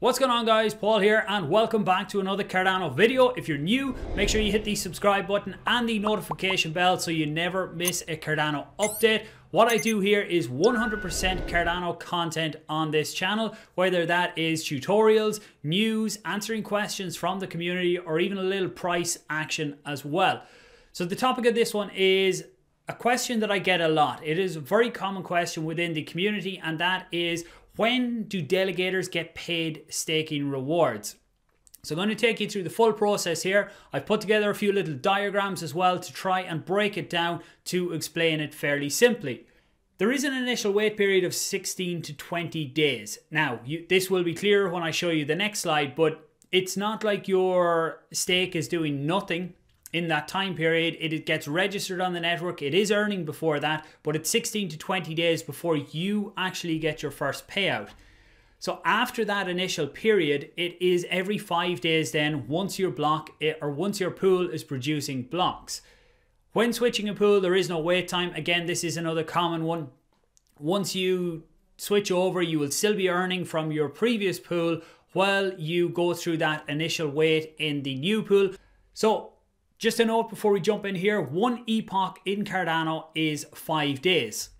What's going on guys, Paul here and welcome back to another Cardano video. If you're new, make sure you hit the subscribe button and the notification bell so you never miss a Cardano update. What I do here is 100% Cardano content on this channel, whether that is tutorials, news, answering questions from the community, or even a little price action as well. So the topic of this one is a question that I get a lot. It is a very common question within the community and that is when do delegators get paid staking rewards? So I'm going to take you through the full process here. I've put together a few little diagrams as well to try and break it down to explain it fairly simply. There is an initial wait period of 16 to 20 days. Now, you, this will be clearer when I show you the next slide, but it's not like your stake is doing nothing in that time period. It gets registered on the network. It is earning before that, but it's 16 to 20 days before you actually get your first payout. So after that initial period, it is every five days then once your block eh, or once your pool is producing blocks. When switching a pool, there is no wait time. Again, this is another common one. Once you switch over, you will still be earning from your previous pool while you go through that initial wait in the new pool. So just a note before we jump in here, one epoch in Cardano is five days.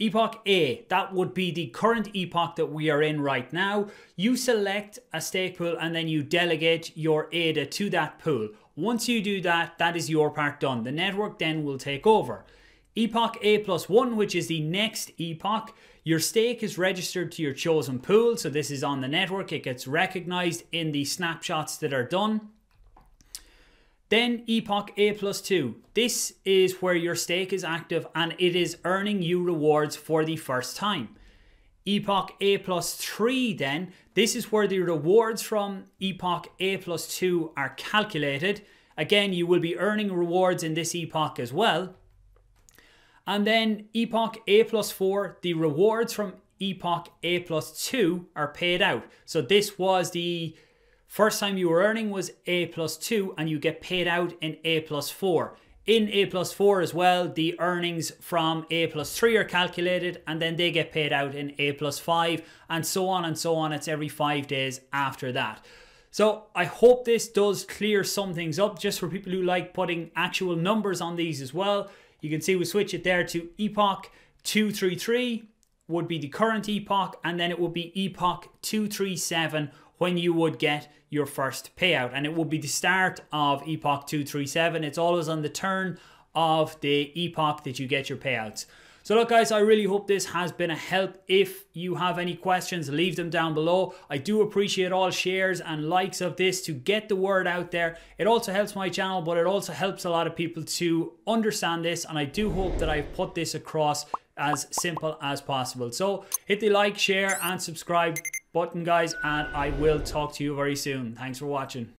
Epoch A, that would be the current epoch that we are in right now. You select a stake pool and then you delegate your ADA to that pool. Once you do that, that is your part done. The network then will take over. Epoch A plus one, which is the next epoch, your stake is registered to your chosen pool. So this is on the network. It gets recognized in the snapshots that are done. Then Epoch A plus 2. This is where your stake is active and it is earning you rewards for the first time. Epoch A plus 3 then, this is where the rewards from Epoch A plus 2 are calculated. Again, you will be earning rewards in this epoch as well. And then Epoch A plus 4, the rewards from Epoch A plus 2 are paid out. So this was the First time you were earning was A plus 2 and you get paid out in A plus 4. In A plus 4 as well, the earnings from A plus 3 are calculated and then they get paid out in A plus 5 and so on and so on. It's every five days after that. So I hope this does clear some things up just for people who like putting actual numbers on these as well. You can see we switch it there to Epoch 233 would be the current epoch and then it would be epoch 237 when you would get your first payout. And it will be the start of Epoch 237. It's always on the turn of the epoch that you get your payouts. So look guys, I really hope this has been a help. If you have any questions, leave them down below. I do appreciate all shares and likes of this to get the word out there. It also helps my channel, but it also helps a lot of people to understand this. And I do hope that I've put this across as simple as possible. So hit the like, share and subscribe button guys and I will talk to you very soon. Thanks for watching.